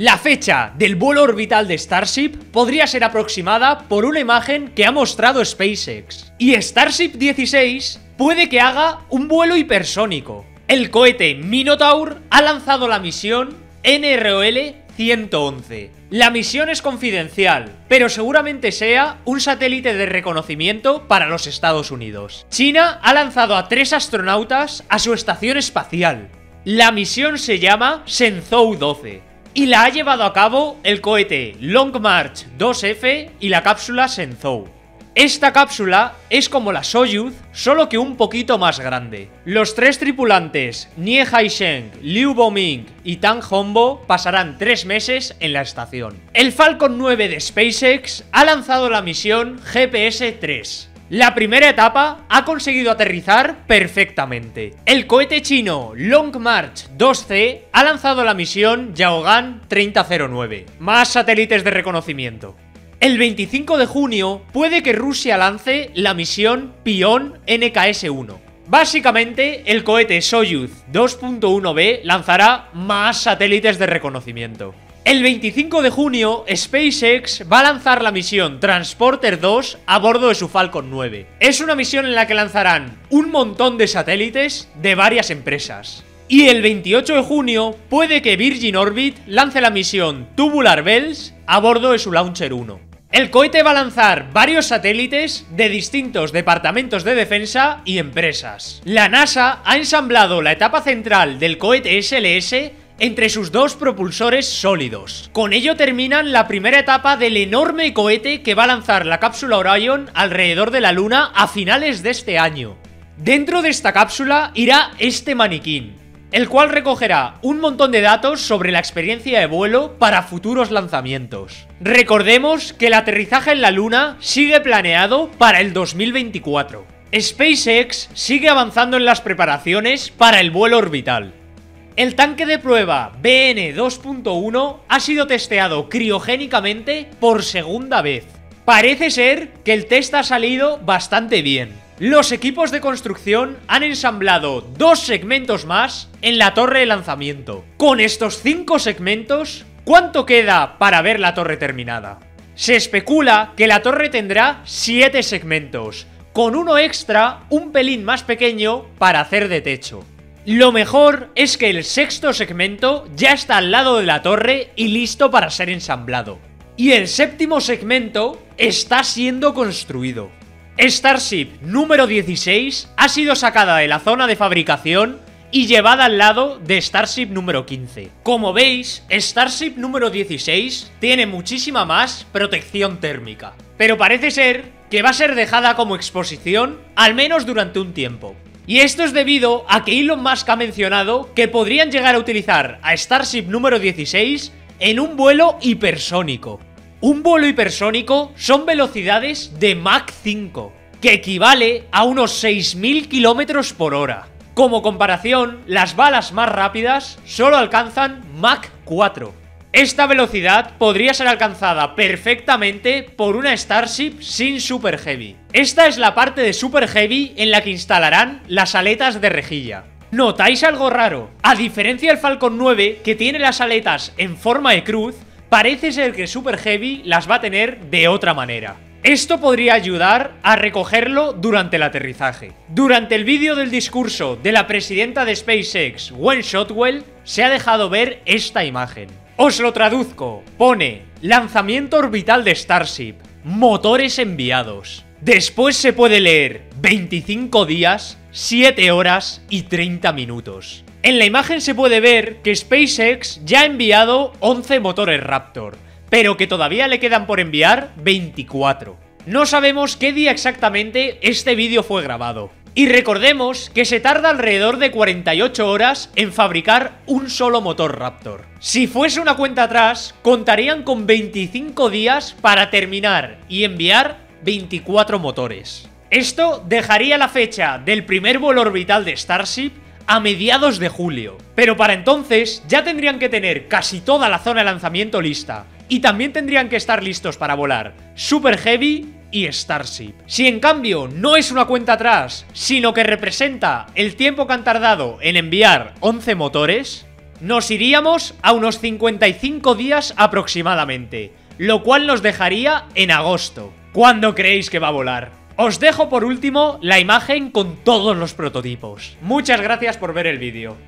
La fecha del vuelo orbital de Starship podría ser aproximada por una imagen que ha mostrado SpaceX. Y Starship 16 puede que haga un vuelo hipersónico. El cohete Minotaur ha lanzado la misión NROL 111. La misión es confidencial, pero seguramente sea un satélite de reconocimiento para los Estados Unidos. China ha lanzado a tres astronautas a su estación espacial. La misión se llama Shenzhou 12 y la ha llevado a cabo el cohete Long March 2F y la cápsula Shenzhou. Esta cápsula es como la Soyuz, solo que un poquito más grande. Los tres tripulantes, Nie Haisheng, Liu Boming y Tang Hongbo, pasarán tres meses en la estación. El Falcon 9 de SpaceX ha lanzado la misión GPS-3, la primera etapa ha conseguido aterrizar perfectamente. El cohete chino Long March 2C ha lanzado la misión Yaogan 3009. Más satélites de reconocimiento. El 25 de junio puede que Rusia lance la misión Pion NKS-1. Básicamente, el cohete Soyuz 2.1B lanzará más satélites de reconocimiento. El 25 de junio, SpaceX va a lanzar la misión Transporter 2 a bordo de su Falcon 9. Es una misión en la que lanzarán un montón de satélites de varias empresas. Y el 28 de junio puede que Virgin Orbit lance la misión Tubular Bells a bordo de su Launcher 1. El cohete va a lanzar varios satélites de distintos departamentos de defensa y empresas. La NASA ha ensamblado la etapa central del cohete SLS entre sus dos propulsores sólidos. Con ello terminan la primera etapa del enorme cohete que va a lanzar la cápsula Orion alrededor de la Luna a finales de este año. Dentro de esta cápsula irá este maniquín, el cual recogerá un montón de datos sobre la experiencia de vuelo para futuros lanzamientos. Recordemos que el aterrizaje en la Luna sigue planeado para el 2024. SpaceX sigue avanzando en las preparaciones para el vuelo orbital. El tanque de prueba BN 2.1 ha sido testeado criogénicamente por segunda vez. Parece ser que el test ha salido bastante bien. Los equipos de construcción han ensamblado dos segmentos más en la torre de lanzamiento. Con estos cinco segmentos, ¿cuánto queda para ver la torre terminada? Se especula que la torre tendrá 7 segmentos, con uno extra un pelín más pequeño para hacer de techo. Lo mejor es que el sexto segmento ya está al lado de la torre y listo para ser ensamblado. Y el séptimo segmento está siendo construido. Starship número 16 ha sido sacada de la zona de fabricación y llevada al lado de Starship número 15. Como veis, Starship número 16 tiene muchísima más protección térmica. Pero parece ser que va a ser dejada como exposición al menos durante un tiempo. Y esto es debido a que Elon Musk ha mencionado que podrían llegar a utilizar a Starship número 16 en un vuelo hipersónico. Un vuelo hipersónico son velocidades de Mach 5, que equivale a unos 6.000 km por hora. Como comparación, las balas más rápidas solo alcanzan Mach 4. Esta velocidad podría ser alcanzada perfectamente por una Starship sin Super Heavy. Esta es la parte de Super Heavy en la que instalarán las aletas de rejilla. ¿Notáis algo raro? A diferencia del Falcon 9, que tiene las aletas en forma de cruz, parece ser que Super Heavy las va a tener de otra manera. Esto podría ayudar a recogerlo durante el aterrizaje. Durante el vídeo del discurso de la presidenta de SpaceX, Gwen Shotwell, se ha dejado ver esta imagen. Os lo traduzco. Pone lanzamiento orbital de Starship, motores enviados. Después se puede leer 25 días, 7 horas y 30 minutos. En la imagen se puede ver que SpaceX ya ha enviado 11 motores Raptor, pero que todavía le quedan por enviar 24. No sabemos qué día exactamente este vídeo fue grabado, y recordemos que se tarda alrededor de 48 horas en fabricar un solo motor Raptor. Si fuese una cuenta atrás, contarían con 25 días para terminar y enviar 24 motores. Esto dejaría la fecha del primer vuelo orbital de Starship a mediados de julio. Pero para entonces ya tendrían que tener casi toda la zona de lanzamiento lista. Y también tendrían que estar listos para volar Super Heavy y Starship. Si en cambio no es una cuenta atrás, sino que representa el tiempo que han tardado en enviar 11 motores, nos iríamos a unos 55 días aproximadamente, lo cual nos dejaría en agosto. ¿Cuándo creéis que va a volar? Os dejo por último la imagen con todos los prototipos. Muchas gracias por ver el vídeo.